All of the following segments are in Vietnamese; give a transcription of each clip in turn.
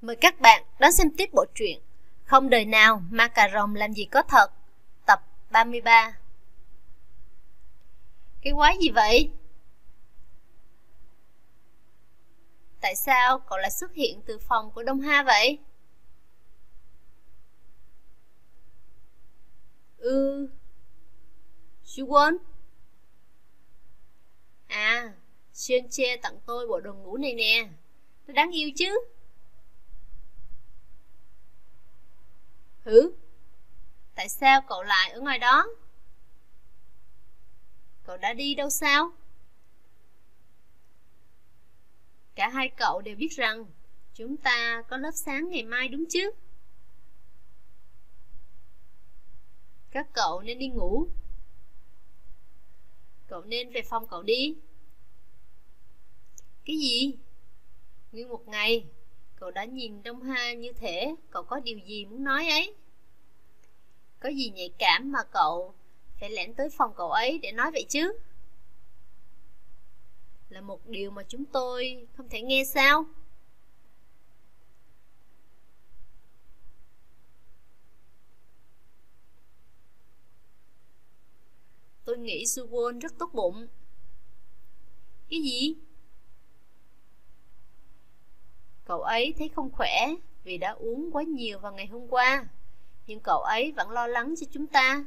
Mời các bạn đón xem tiếp bộ truyện Không đời nào ma cà rồng làm gì có thật, Tập 33 Cái quái gì vậy? Tại sao cậu lại xuất hiện từ phòng của Đông Ha vậy? Ừ. Juwon À Xuyên che tặng tôi bộ đồ ngủ này nè. Nó đáng yêu chứ. Hử? Tại sao cậu lại ở ngoài đó? Cậu đã đi đâu sao? Cả hai cậu đều biết rằng chúng ta có lớp sáng ngày mai đúng chứ? Các cậu nên đi ngủ. Cậu nên về phòng cậu đi. Cái gì? Nguyên một ngày, cậu đã nhìn Đông Ha như thế, cậu có điều gì muốn nói ấy. Có gì nhạy cảm mà cậu phải lẻn tới phòng cậu ấy để nói vậy chứ? Là một điều mà chúng tôi không thể nghe sao? Tôi nghĩ Suwon rất tốt bụng. Cái gì? Cậu ấy thấy không khỏe vì đã uống quá nhiều vào ngày hôm qua, nhưng cậu ấy vẫn lo lắng cho chúng ta.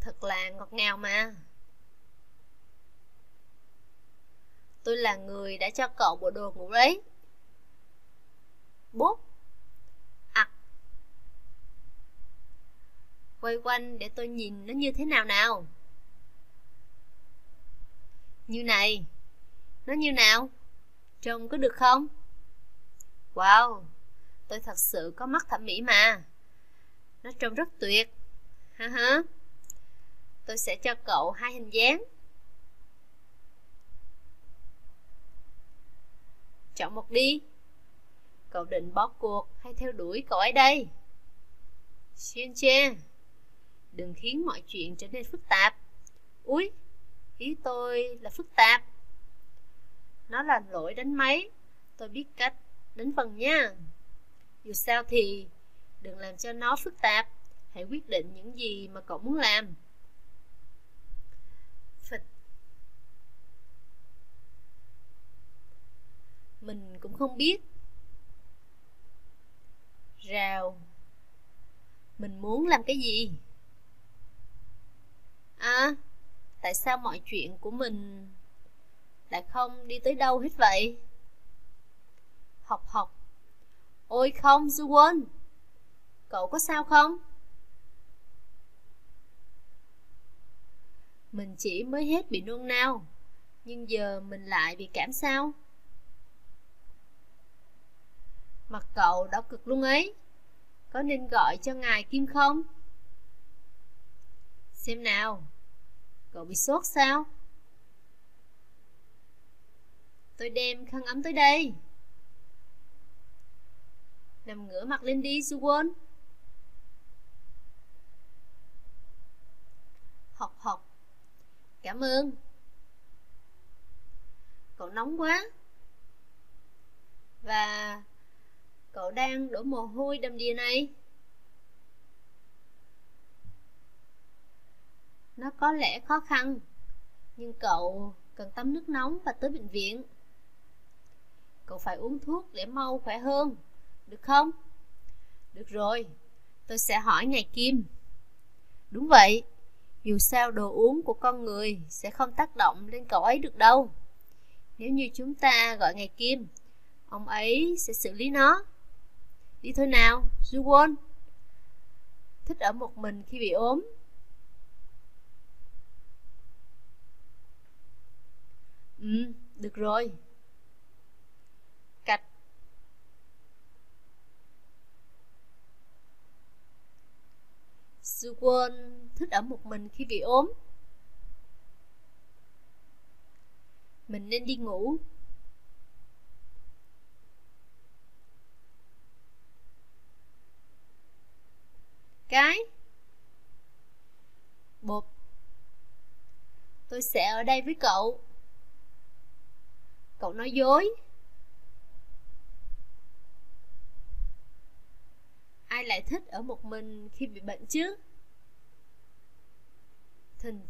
Thật là ngọt ngào mà. Tôi là người đã cho cậu bộ đồ ngủ đấy. Bốp. Ặc quay quanh để tôi nhìn nó như thế nào nào? Như này nó như nào? Trông có được không? Wow, tôi thật sự có mắt thẩm mỹ mà. Nó trông rất tuyệt. Ha ha. Tôi sẽ cho cậu hai hình dáng. Chọn một đi. Cậu định bỏ cuộc hay theo đuổi cậu ấy đây? Xuyên che, đừng khiến mọi chuyện trở nên phức tạp. Úi, ý tôi là phức tạp nó là lỗi đánh máy tôi biết cách. Đánh vần nha. Dù sao thì đừng làm cho nó phức tạp. Hãy quyết định những gì mà cậu muốn làm. Phịch. Mình cũng không biết. Rào. Mình muốn làm cái gì? À tại sao mọi chuyện của mình lại không đi tới đâu hết vậy học học Ôi không, Juwon Cậu có sao không? Mình chỉ mới hết bị nôn nao Nhưng giờ mình lại bị cảm sao? Mặt cậu đỏ cực luôn ấy Có nên gọi cho ngài Kim không? Xem nào Cậu bị sốt sao? Tôi đem khăn ấm tới đây. Nằm ngửa mặt lên đi, Suwon. Học học. Cảm ơn. Cậu nóng quá. Và Cậu đang đổ mồ hôi đầm đìa này. Nó có lẽ khó khăn, Nhưng cậu cần tắm nước nóng và tới bệnh viện. Cậu phải uống thuốc để mau khỏe hơn được không? Được rồi, tôi sẽ hỏi ngài Kim. Đúng vậy, dù sao đồ uống của con người sẽ không tác động lên cậu ấy được đâu. Nếu như chúng ta gọi ngài Kim, ông ấy sẽ xử lý nó. Đi thôi nào, Juwon. Thích ở một mình khi bị ốm. Ừ, được rồi. Suwon thích ở một mình khi bị ốm. Mình nên đi ngủ. Cái? Bột Tôi sẽ ở đây với cậu. Cậu nói dối. Ai lại thích ở một mình khi bị bệnh chứ? Thình.